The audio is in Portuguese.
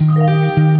Música